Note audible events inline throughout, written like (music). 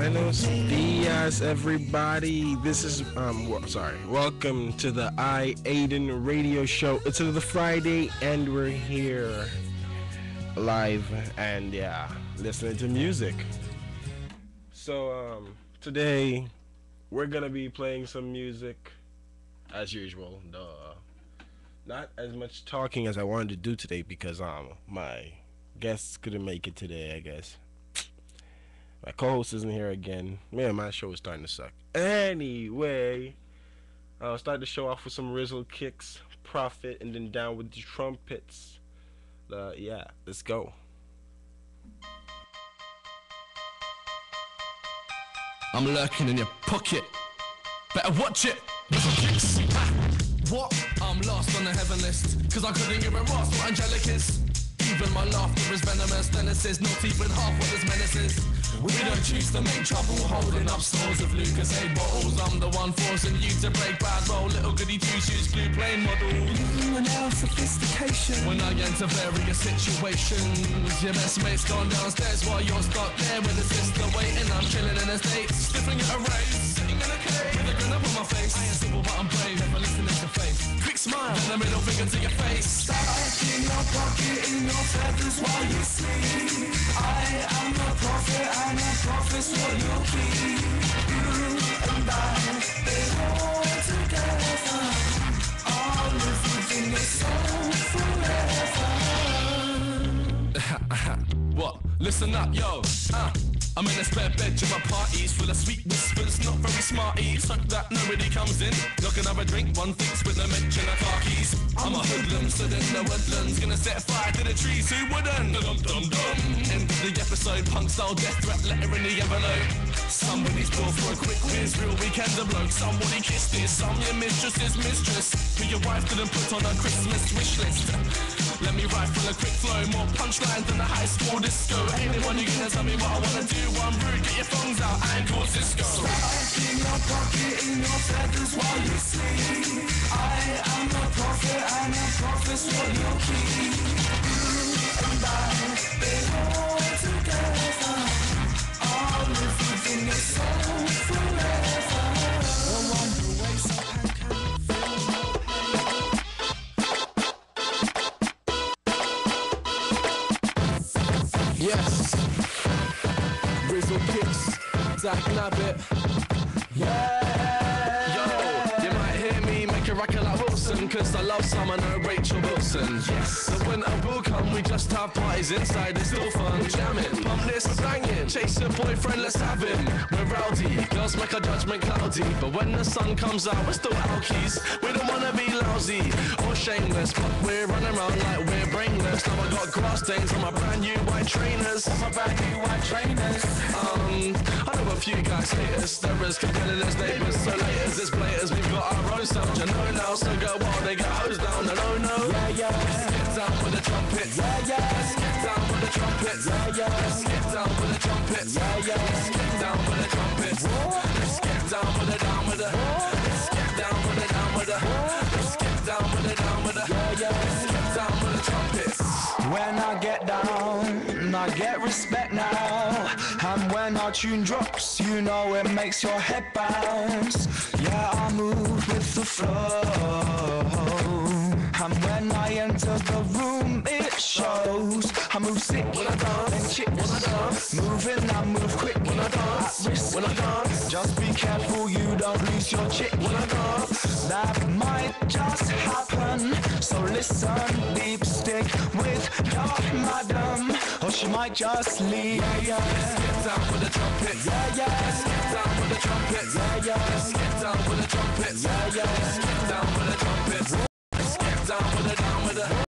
Buenos dias, everybody. This is um, w- sorry. Welcome to the I Aden Radio Show. It's another Friday, and we're here live and yeah, listening to music. So um, today we're gonna be playing some music, as usual. Duh. Not as much talking as I wanted to do today because um my guests couldn't make it today. I guess. My co-host isn't here again. Man, my show is starting to suck. Anyway, I'll start the show off with some Rizzle kicks, Prophet, and then down with the trumpets. Uh, yeah, let's go. I'm lurking in your pocket. Better watch it. Rizzle kicks. Ha! What? I'm lost on the heaven list. Cause I couldn't give a Ross what angelic is. Even my laughter is venomous. Dennis not even half what this menace is. We don't choose to make trouble, holding up stores of Lucozade bottles. I'm the one forcing you to break bad roll. Little goody two shoes, glue plain models. Human our sophistication. When I enter various situations, your best mate's gone downstairs while you're stuck there with a sister waiting. I'm chilling in the states, sniffing at a race, sitting in a cave with a grin up on my face. I ain't simple but I'm brave, never listening to faith. Quick smile, then a middle finger to your face. Stuck in your pocket, in your feathers while you sleep. I am a prophet, and a prophet's what you'll keep. You and I, they hold together. Live within your soul forever. (laughs) What? Listen up, yo. Uh, I'm in a spare bedroom at parties full of sweet whispers, not very smarties. Suck that nobody comes in. Not gonna have a drink, one thinks with no mention of car keys. I'm a hoodlum, stood in the woodlands, gonna set fire to the trees. Who wouldn't? Dum dum dum. End of the episode, punk style death threat letter in the envelope. Somebody's brought for a quick whiz, real weekend of bloke. Somebody kissed this, some your mistress's mistress. Who your wife didn't put on her Christmas wish list. Let me rifle a quick flow, more punchlines than a high school disco. Anyone you gonna tell me what I wanna do? One rude, get your phones out, I ain't called Cisco. Stuck in your pocket, in your feathers while you sleep. I am a prophet, and a prophet's what you'll keep. You and I, hold together. I'll live within your soul Zach Nabbit. Yeah. Cause I love summer, no Rachel Wilson. Yes. The winter will come, we just have parties inside, it's still fun. Jamming, pump this, banging, chase your boyfriend, let's have him. We're rowdy, girls make our judgment cloudy, but when the sun comes out, we're still alkies. We don't wanna be lousy or shameless, but we're running around like we're brainless. Now I got grass stains on my brand new white trainers. On my brand new white trainers. Um, I know a few guys hate us, there is complaining as neighbours. So late Yeah, yeah. Let's get down with the trumpets. Yeah, yeah. Let's get down with the trumpets. Let's get down with the down with the. Let's get down with the down with the. Let's get down with the down with the. Yeah, yeah. Let's get down with the trumpets. When I get down, I get respect now. And when our tune drops, you know it makes your head bounce. Yeah, I move with the flow. And when I enter the room, shows. I move sick when I dance, chips. When I dance, moving, I move quick when I dance. At risk when I dance, just be careful you don't lose your chick when I dance. That might just happen, so listen, deep stick with your madam, or she might just leave. Yeah, yeah. Let's get down with the trumpets. Yeah, yeah. Let's get down with the trumpets. Yeah, yeah. Let's get down with the trumpets. Yeah, yeah. Let's get down with the trumpets. Let's get down with the down with the.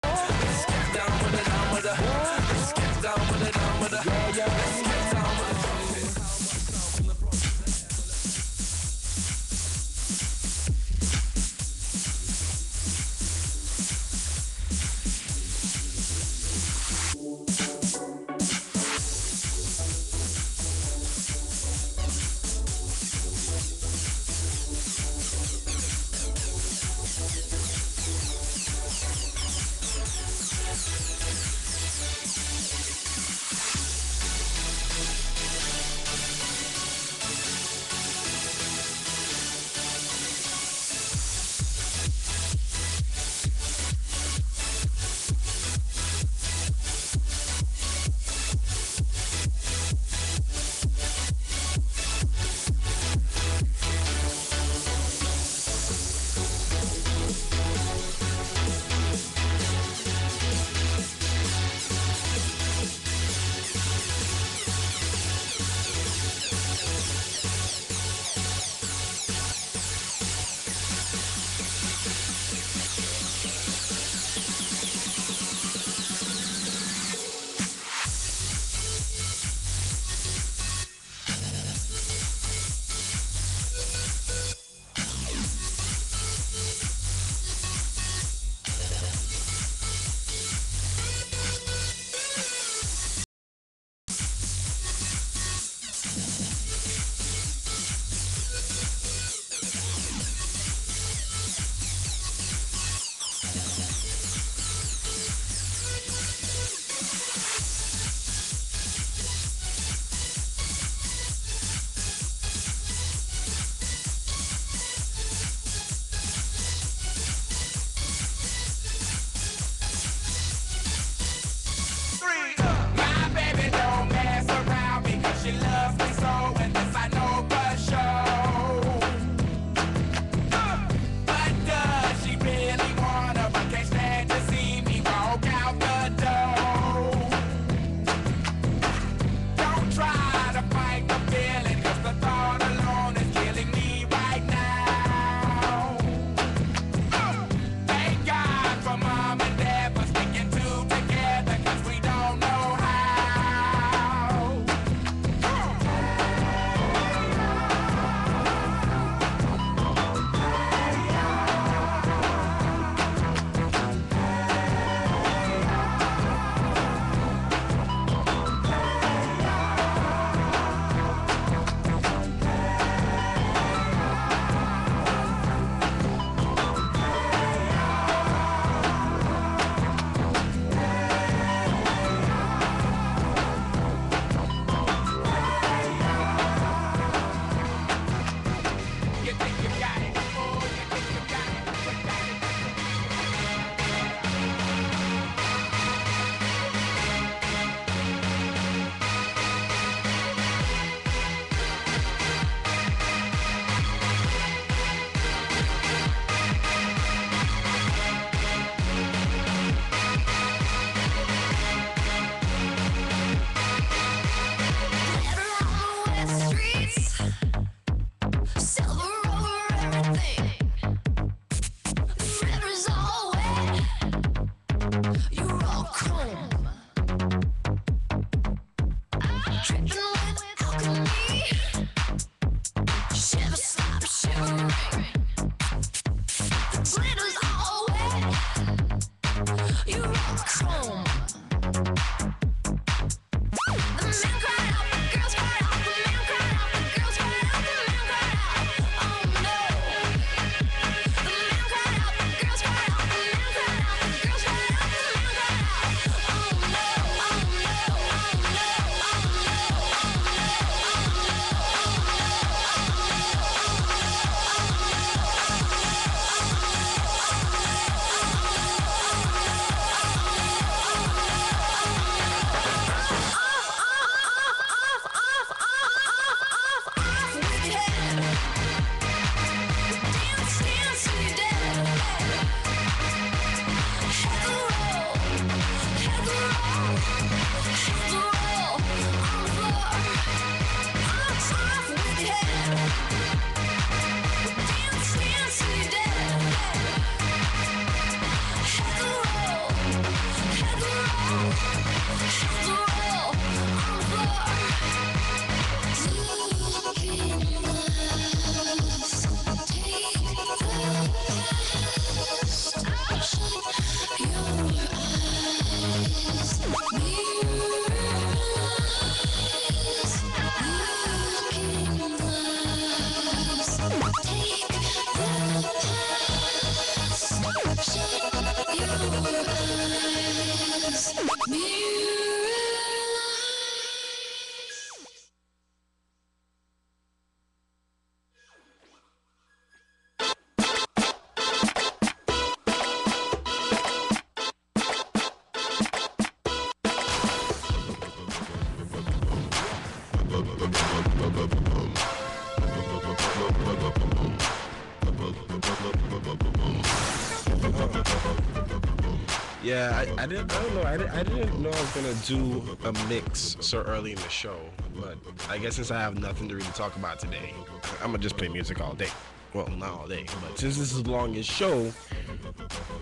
Yeah, I, I didn't. I don't know. I, didn't- I didn't know I was gonna do a mix so early in the show, but I guess since I have nothing to really talk about today, I'm gonna just play music all day. Well, not all day, but since this is the longest show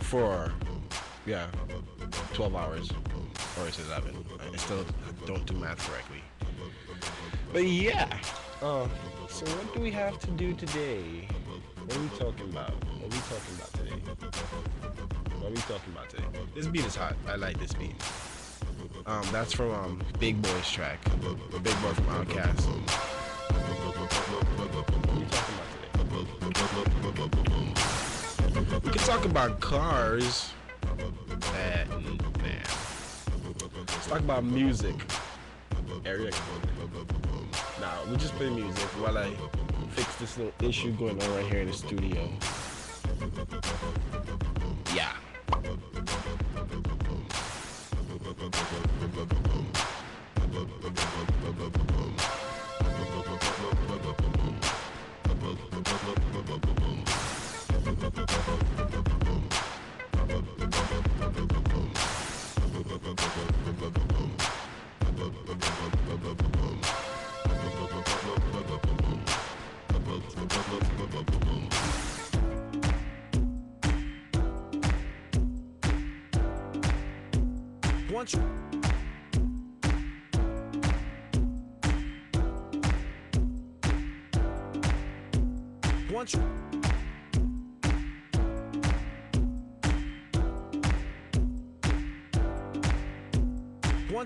for, yeah, 12 hours, or it's 11. I still don't do math correctly. But yeah. Uh, so what do we have to do today? What are we talking about? What are we talking about today? What are we talking about today? This beat is hot. I like this beat. Um, that's from um, Big Boy's track. Big Boy from are we can talk about cars. And nah. Let's talk about music. Eric. Nah, we just play music while I fix this little issue going on right here in the studio. Once once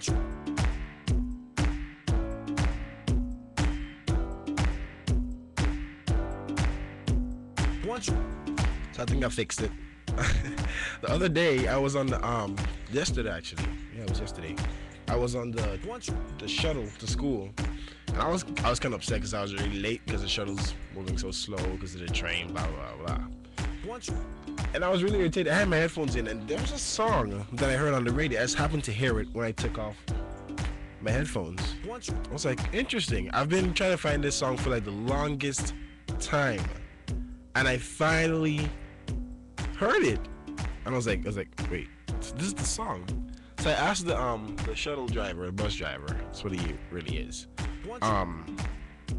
once once So I think I fixed it. (laughs) the other day I was on the um yesterday actually. Yeah, it was yesterday. I was on the the shuttle to school. And I was I was kind of upset because I was really late because the shuttle's moving so slow because of the train, blah blah blah. And I was really irritated. I had my headphones in, and there was a song that I heard on the radio. I just happened to hear it when I took off my headphones. I was like, interesting. I've been trying to find this song for like the longest time, and I finally heard it. And I was like, I was like, wait, this is the song. So I asked the um the shuttle driver, the bus driver, that's what he really is. Um,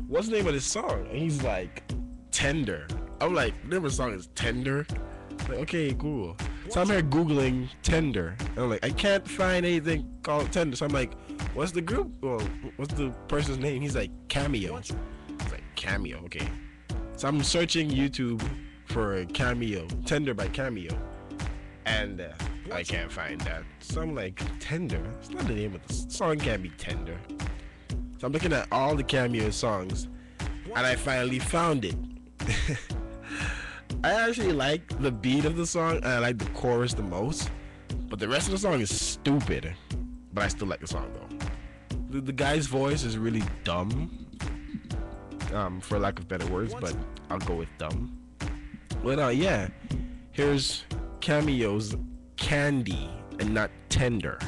what's the name of this song? And he's like, Tender. I'm like, the name of the song is Tender. Like, okay, cool. So I'm here googling Tender, and I'm like, I can't find anything called Tender. So I'm like, what's the group? Well, what's the person's name? He's like Cameo. It's like Cameo. Okay. So I'm searching YouTube for Cameo, Tender by Cameo, and uh, I can't find that. So I'm like, Tender? It's not the name of the song. Can't be Tender. So I'm looking at all the Cameo songs, and I finally found it. (laughs) I actually like the beat of the song, and I like the chorus the most. But the rest of the song is stupid. But I still like the song though. The, the guy's voice is really dumb, um, for lack of better words, but I'll go with dumb. But uh, yeah, here's cameos, candy, and not tender.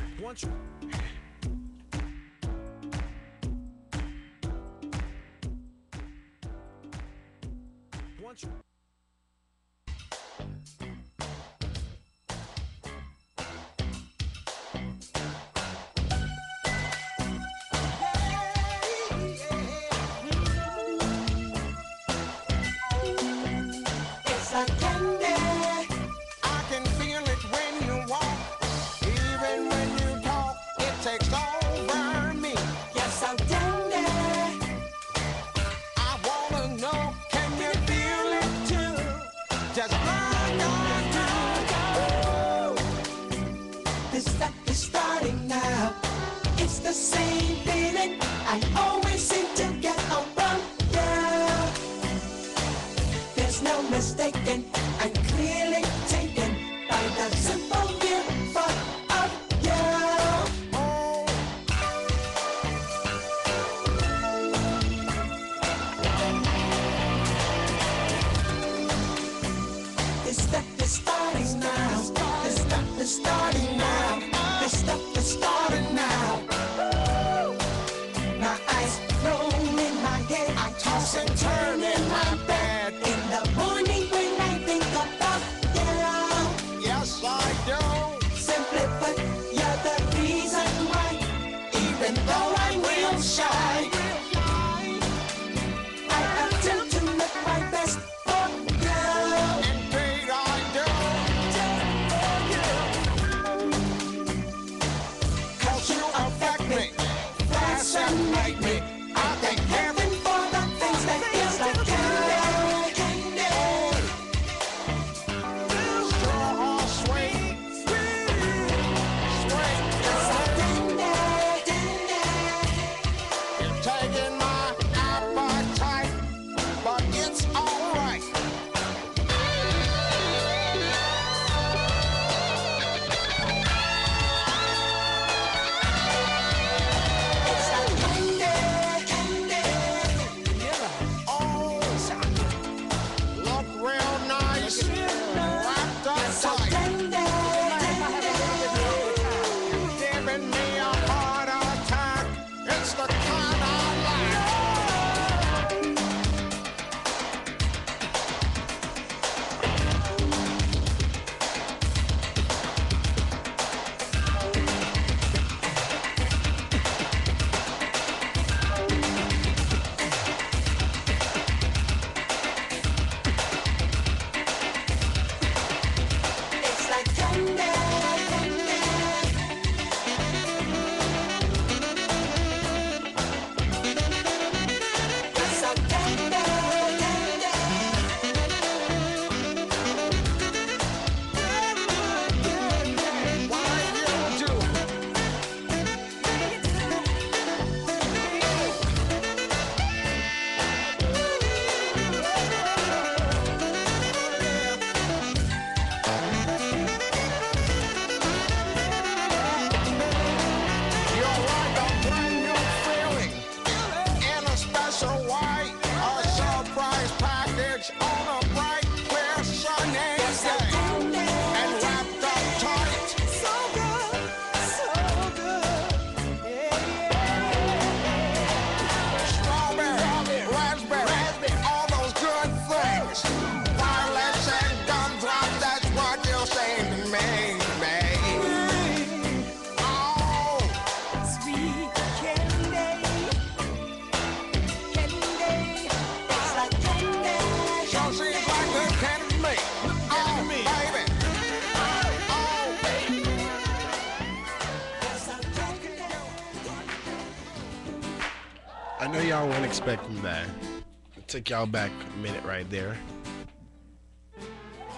It took y'all back a minute right there.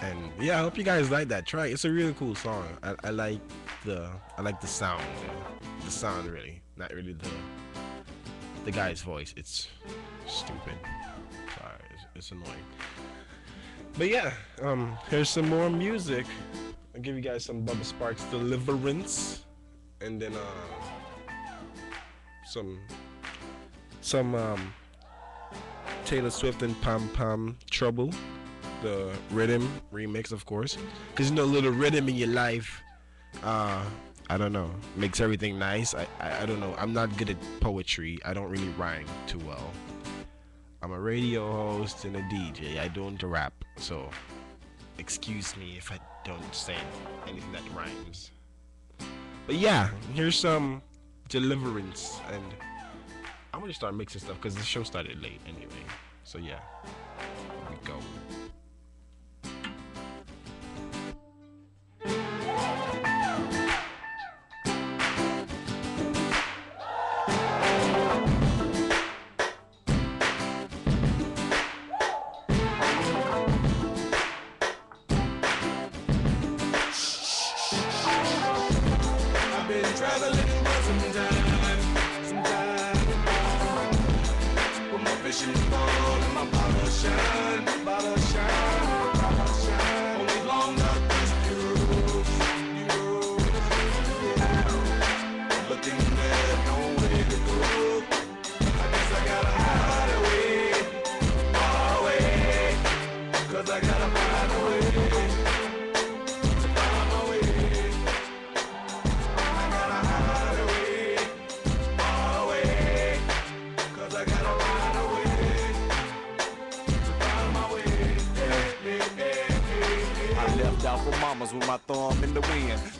And yeah, I hope you guys like that track. It's a really cool song. I, I like the I like the sound. The sound really, not really the the guy's voice. It's stupid. Sorry, it's, it's annoying. But yeah, um, here's some more music. I'll give you guys some Bubba Sparxxx Deliverance, and then uh, some some um, Taylor Swift and Pam Pam Trouble, the rhythm remix, of course. Cause you know, a little rhythm in your life, uh, I don't know, makes everything nice. I, I I don't know. I'm not good at poetry. I don't really rhyme too well. I'm a radio host and a DJ. I don't rap, so excuse me if I don't say anything that rhymes. But yeah, here's some deliverance, and I'm gonna start mixing stuff because the show started late anyway. So yeah, we go.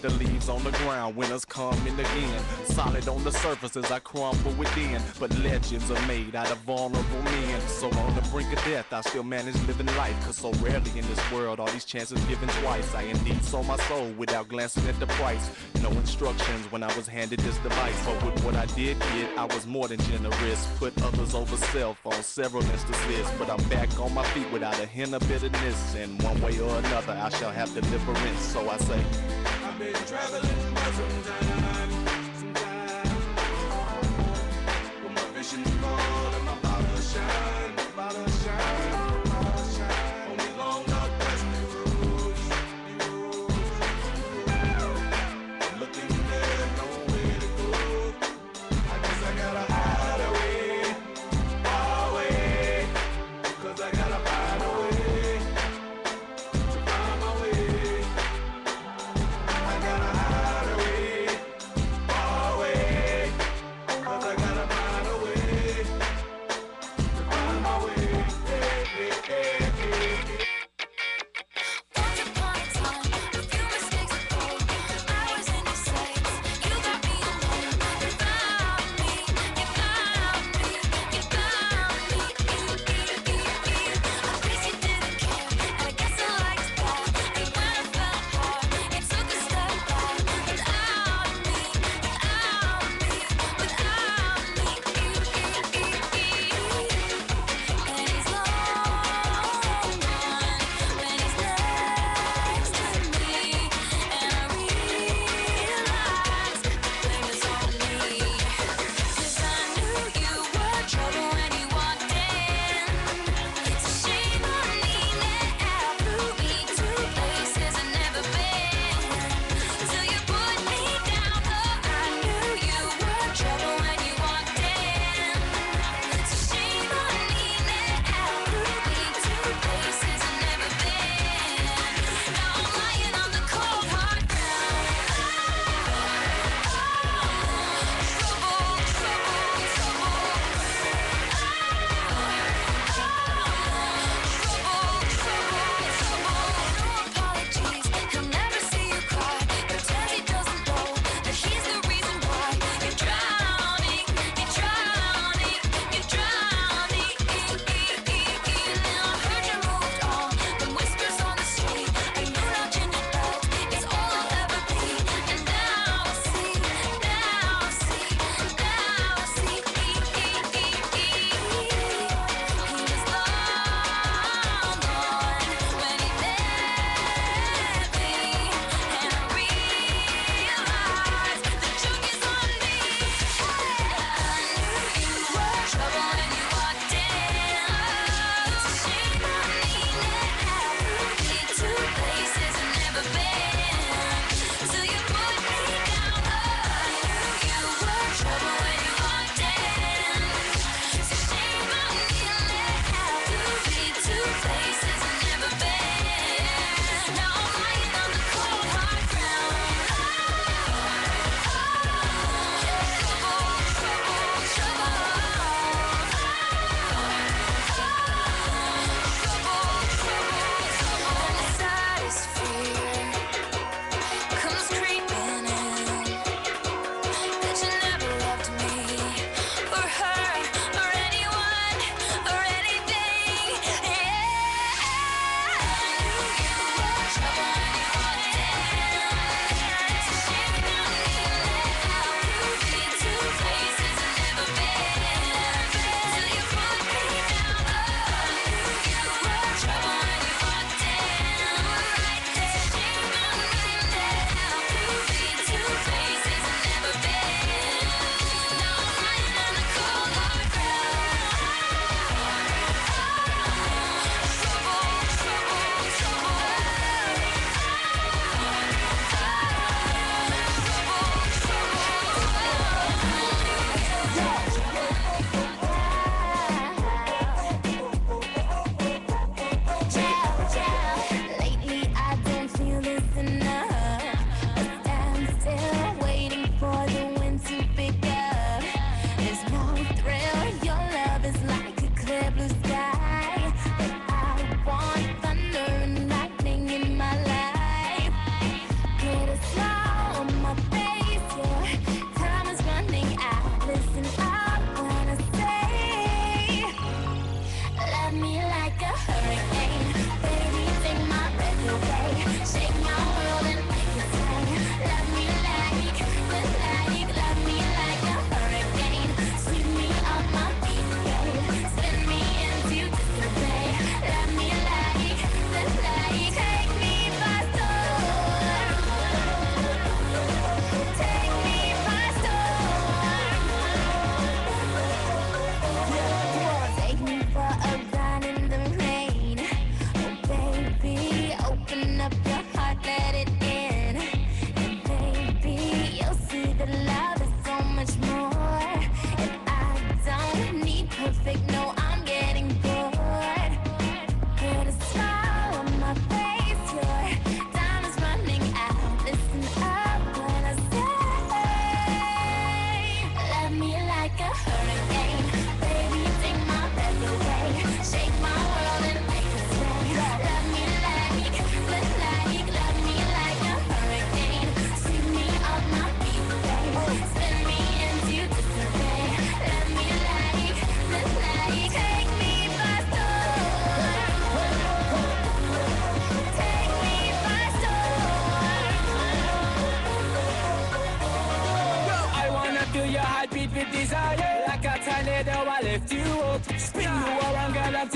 The leaves on the ground, winners coming again. Solid on the surface as I crumble within. But legends are made out of vulnerable men. So on the brink of death, I still manage living life. Cause so rarely in this world are these chances given twice. I indeed sold my soul without glancing at the price. No instructions when I was handed this device. But with what I did get, I was more than generous. Put others over self on several instances. But I'm back on my feet without a hint of bitterness. And one way or another, I shall have deliverance. So I say, been traveling for some time,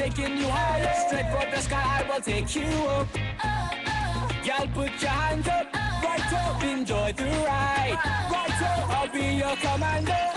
taking you higher. Straight for the sky, I will take you up. Y'all put your hands up, right up, enjoy the ride. Right up, I'll be your commander.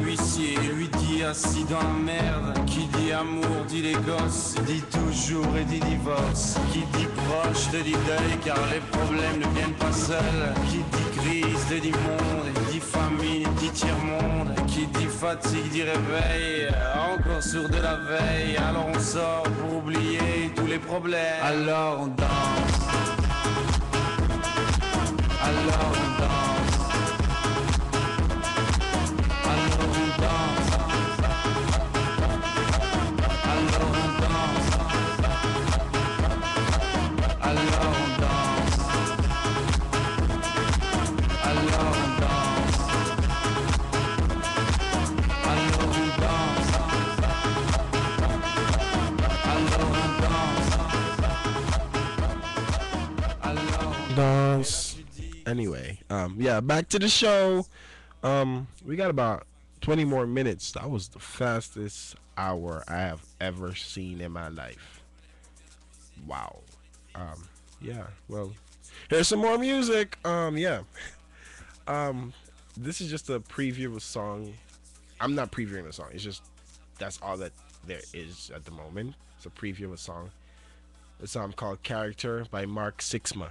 lui dit assis merde Qui dit amour dit les gosses, dit toujours et dit divorce Qui dit proche te dit deuil car les problèmes ne viennent pas seuls Qui dit crise te dit monde, et dit famine, dit tiers-monde Qui dit fatigue dit réveil, encore sur de la veille Alors on sort pour oublier tous les problèmes, alors on danse. Alors on Um, yeah, back to the show. Um, we got about 20 more minutes. That was the fastest hour I have ever seen in my life. Wow. Um, yeah. Well, here's some more music. Um, yeah. (laughs) Um, this is just a preview of a song. I'm not previewing the song. It's just that's all that there is at the moment. It's a preview of a song. A song called "Character" by Mark Sixma,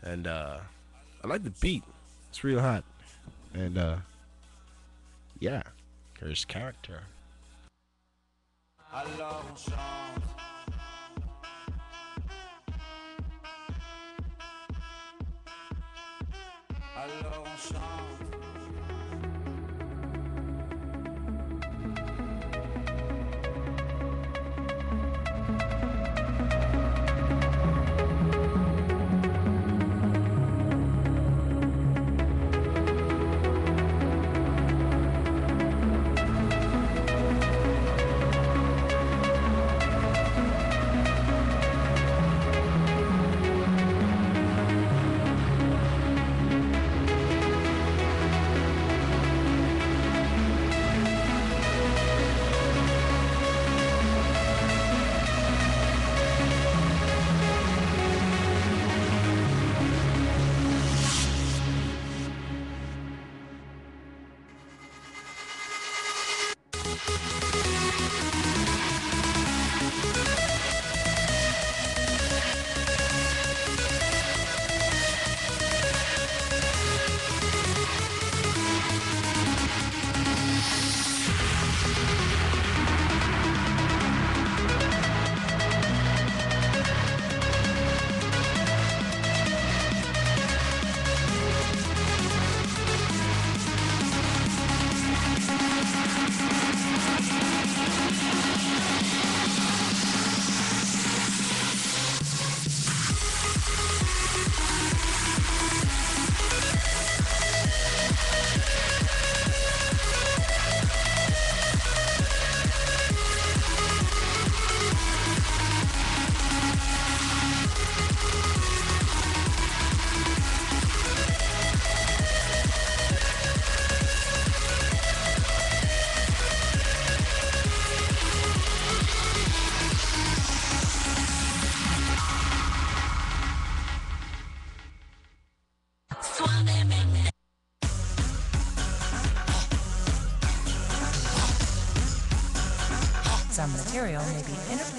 and uh, I like the beat. It's real hot, and uh, yeah, here's "Character." Alors on chante.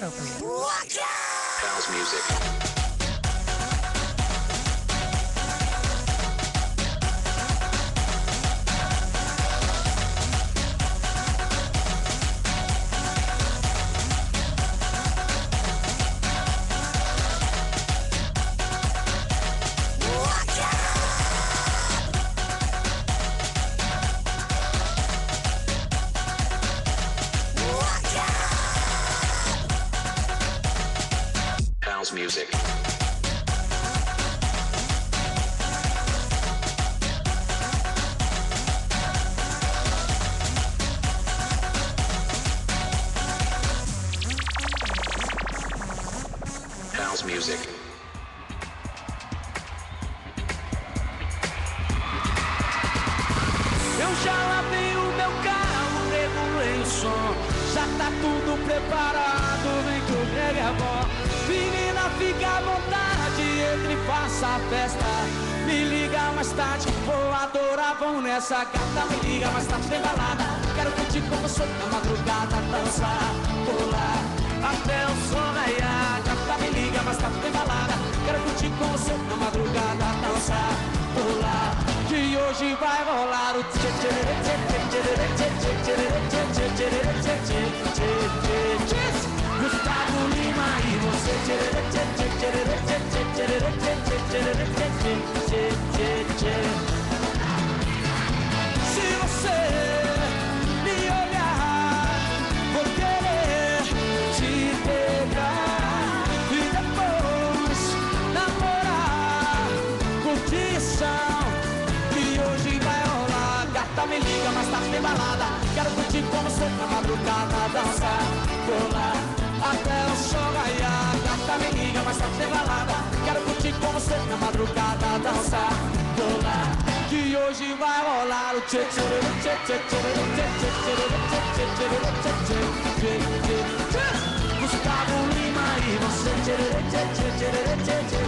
open. Music. Eu já lavei o meu carro, regulei o som. Já tá tudo preparado, vem que o Greg é bom. Menina, fica à vontade, entre e faça a festa. Me liga mais tarde, vou adorar, vão nessa gata. Me liga mais tarde, tem balada. Quero curtir com você na madrugada, dançar, pular. Até o sol raiar, me liga, mas tá tudo embalada. Quero curtir com você na madrugada, dançar, pular. Que hoje vai rolar o tchê tchê tchê Gustavo Lima e você Se você rolar. Gata me liga, mas tá tem balada. Quero curtir com você na madrugada, dançar, pular até o sol raiar. Gata me liga, mas tá tem balada. Quero curtir com você na madrugada dançar, rolar. Que hoje vai rolar o tchê tchê tchê tchê tchê tchê tchê tchê tchê tchê tchê Gustavo Lima e você tchê tchê tchê tchê tchê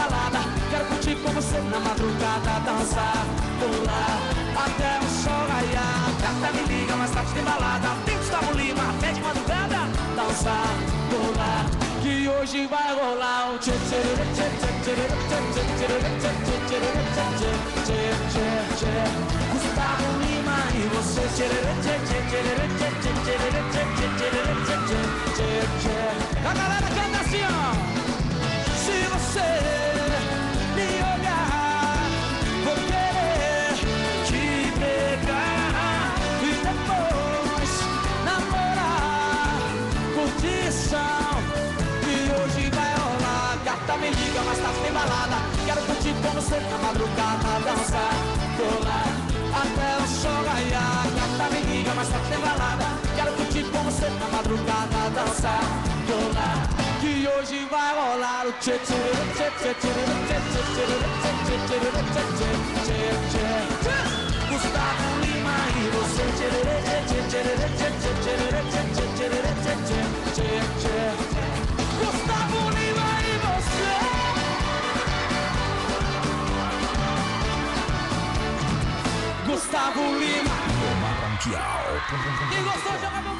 balada Quero curtir com você na madrugada Dançar, pular, até o sol raiar Gata, me liga, mais tarde tem balada Tem Gustavo Lima, até de madrugada Dançar, pular, que hoje vai rolar o tchê tchê tchê tchê tchê tchê tchê tchê tchê tchê Gustavo Lima e você tchê tchê tchê tchê tchê tchê tchê tchê tchê tchê tchê A galera canta assim, ó se você me liga, mas tá sem balada. Quero curtir com você na madrugada, dançar, colar até o sol raiar. Gata me liga, mas tá sem balada. Quero curtir com você na madrugada, dançar, colar que hoje vai rolar o tchê tchê tchê tchê tchê tchê tchê tchê tchê tchê tchê tchê tchê tchê Gustavo Lima e você tchê tchê tchê tchê tchê tchê tchê tchê tchê tchê tchê tchê Quem gostou joga a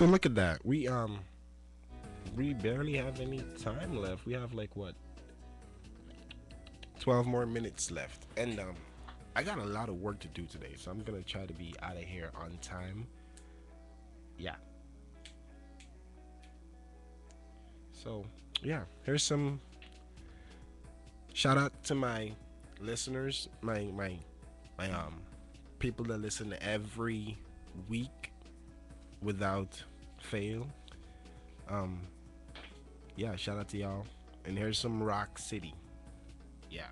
So look at that. We um we barely have any time left. We have like what 12 more minutes left. And um I got a lot of work to do today, so I'm going to try to be out of here on time. Yeah. So, yeah, here's some shout out to my listeners, my my my um people that listen every week without fail. Um, yeah, shout out to y'all. And here's some Rock City. Yeah.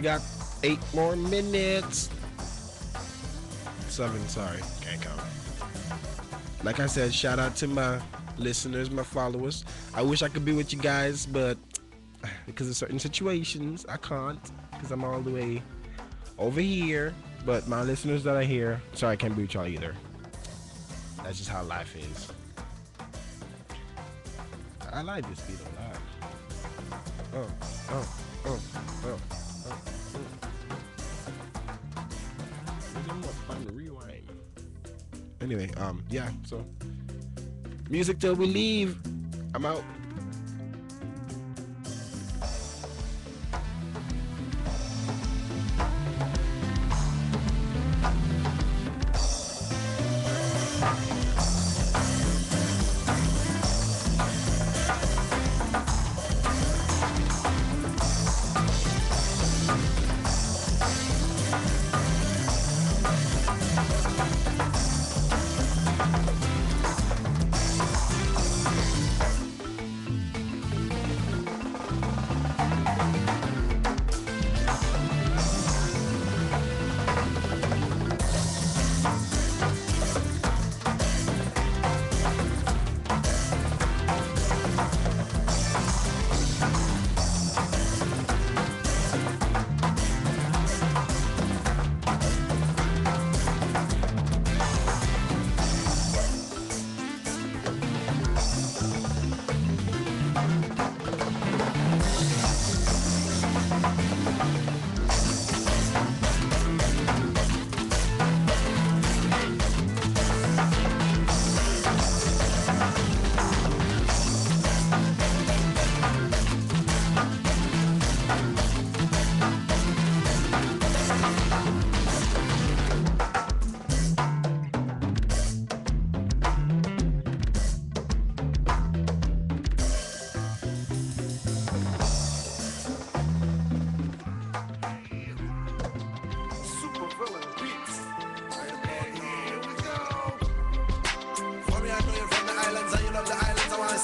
We got eight more minutes. Seven, sorry, can't count. Like I said, shout out to my listeners, my followers. I wish I could be with you guys, but (sighs) because of certain situations, I can't because I'm all the way over here. But my listeners that are here, sorry, I can't be with y'all either. That's just how life is. I like this beat Find the rewind. Anyway, um, yeah, so music till we leave. I'm out.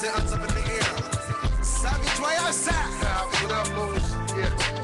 I hands up in the air. Savage, why? Now,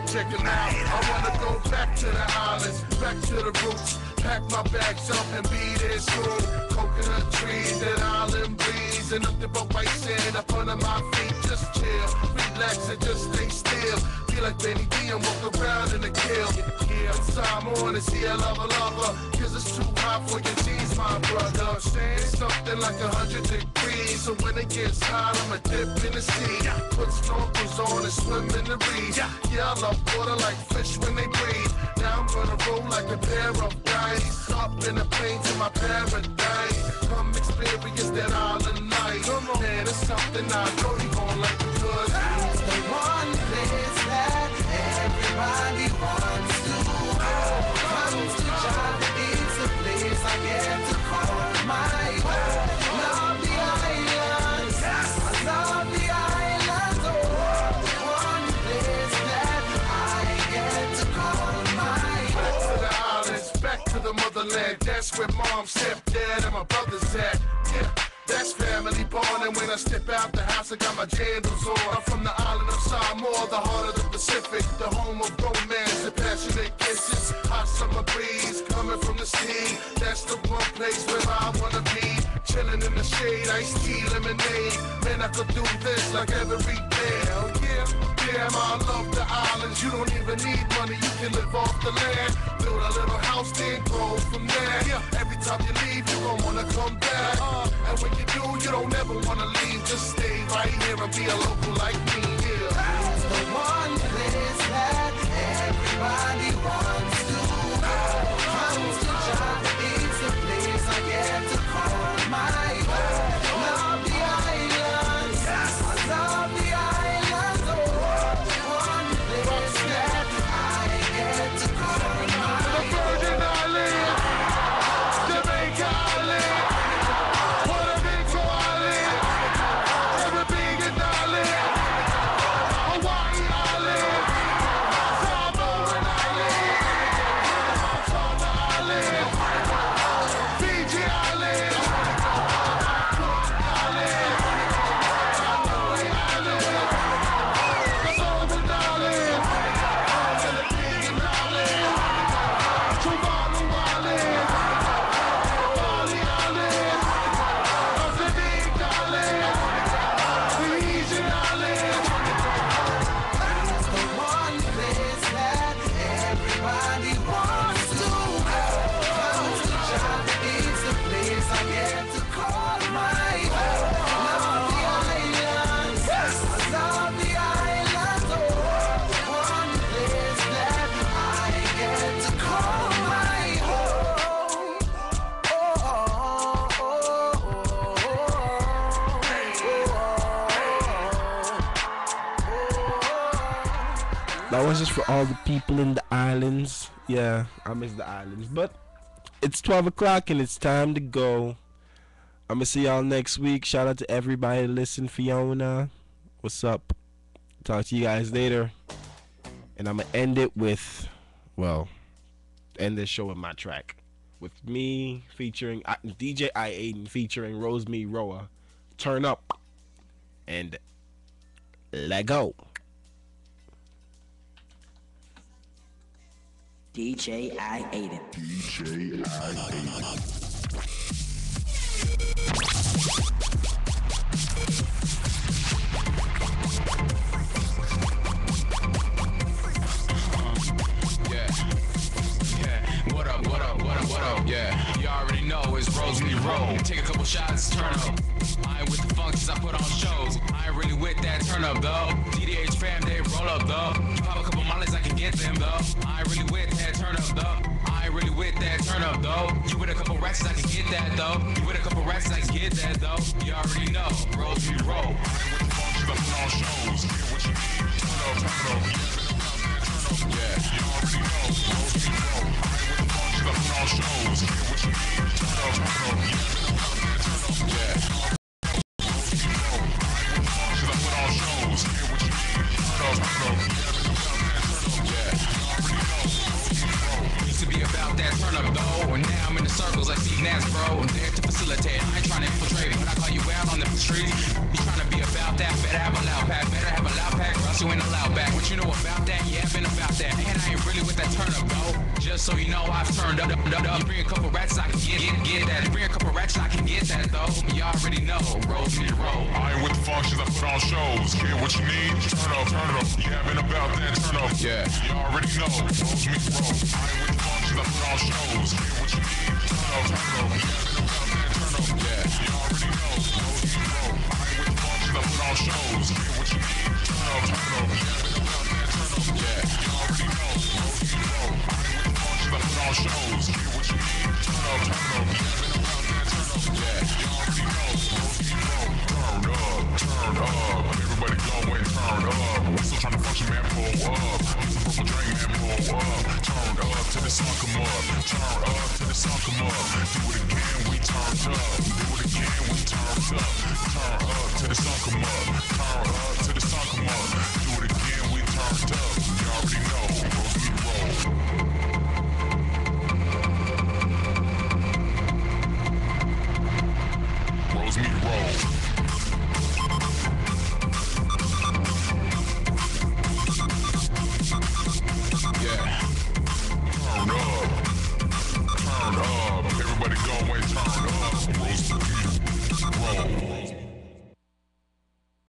check it out. I wanna go back to the islands, back to the roots. Pack my bags up and be there soon. Coconut trees, that island breeze, and nothing but white sand up under my feet. Just chill, relax and just stay still. Feel like Benny D and walk around in the kill. Yeah, time on and see a lover lover. Cause it's too hot for your jeans, my brother. It's something like a hundred degrees. So when it gets hot, I'ma dip in the sea. Put snorkels on and swim in the reeds. Yeah, I love water like fish when they breathe. Now I'm gonna roll like a pair of dice. Up in a plane to my paradise. Come experience that island night. Come on, man, it's something I know you gon' like because It's the one place that everybody wants That's where mom, stepdad, and my brothers at. Yeah. That's family bond, and when I step out the house, I got my jandals on. I'm from the island of Samoa, the heart of the Pacific, the home of romance and passionate kisses. Hot summer breeze coming from the sea. That's the one place where I wanna be. Chilling in the shade, iced tea, lemonade. Man, I could do this like every day. Damn, I love the islands. You don't even need money, you can live off the land. Build a little house, then grow from there. Yeah, every time you leave, you gon' wanna come back. Uh, and when you do, you don't ever wanna leave. Just stay right here and be a local like me. Yeah. It's the one place that everybody wants That was just for all the people in the islands. Yeah, I miss the islands. But it's 12 o'clock and it's time to go. I'm going to see y'all next week. Shout out to everybody that listened. Fiona, what's up? Talk to you guys later. And I'm going to end it with, well, end this show with my track. With me featuring DJ I Aden featuring Rose Me Roa. Turn up. And let go. DJ I Aden. DJ I Yeah. Yeah. What up, what up, what up, what up? Yeah. Know it's Rose Me Roll. Take a couple shots, turn up. I ain't with the functions, I put on shows. I ain't really with that turn up though. DDH fam, they roll up though. Pop a couple mollies, I can get them though. I ain't really with that turn up though. I ain't really with that turn up though. You with a couple racks, I can get that though. You with a couple racks, I can get that though. You already know, Rose Me Roll. I ain't with the functions, I put on shows. Get what you need, turn up, turn up. Yeah, you already know, Rose Me Roll. I ain't with the functions, I shows. Get what you need, turn up, turn up. Yeah. Used to be about that turn up though, and now I'm in the circles like Steve Nash, bro. I'm there to facilitate. I ain't trying to infiltrate, but I call you out on the street. You trying to be about that? Better have a loud pack, better have a loud pack, or else you ain't allowed back. What you know about that? Yeah, I've been about that, and I ain't really with that turn up though. Just so you know, I've turned up, up, up, up. You bring a couple rats, I can get, get, get that. You bring a couple rats, I can get that though. You already know, roll me roll. I ain't with the functions, I put on shows. Get what you need, turn up, turn up. You haven't about that, turn up. Yeah. You already know, rolls me roll. I ain't with the functions, I put on shows. Get what you need, turn up, turn up. You haven't about that, turn up. Yeah. You already know, rolls me roll. I ain't with shows. Turn up, turn up. Yeah. You already know, what you know, rolls. Turn up, turn up. Everybody go and turn up. We still trying to function, man, pull up. Some purple drink, man, pull up. Turn up till the sun come up. Turn up till the sun come up. Do it again, we turned up. Do it again, we turned up. Turn up till the sun come up. Turn up till